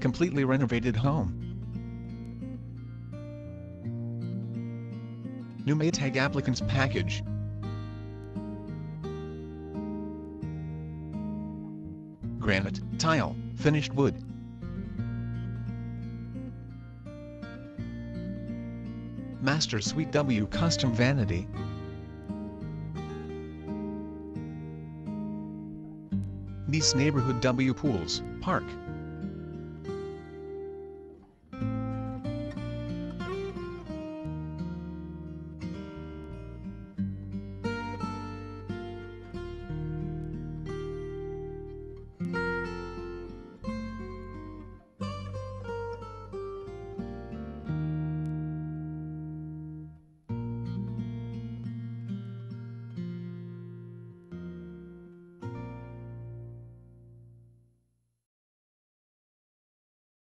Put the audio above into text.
completely renovated home. New Maytag applicants package. Granite, tile, finished wood. Master Suite W Custom Vanity. Nice Neighborhood W Pools, Park,